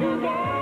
together.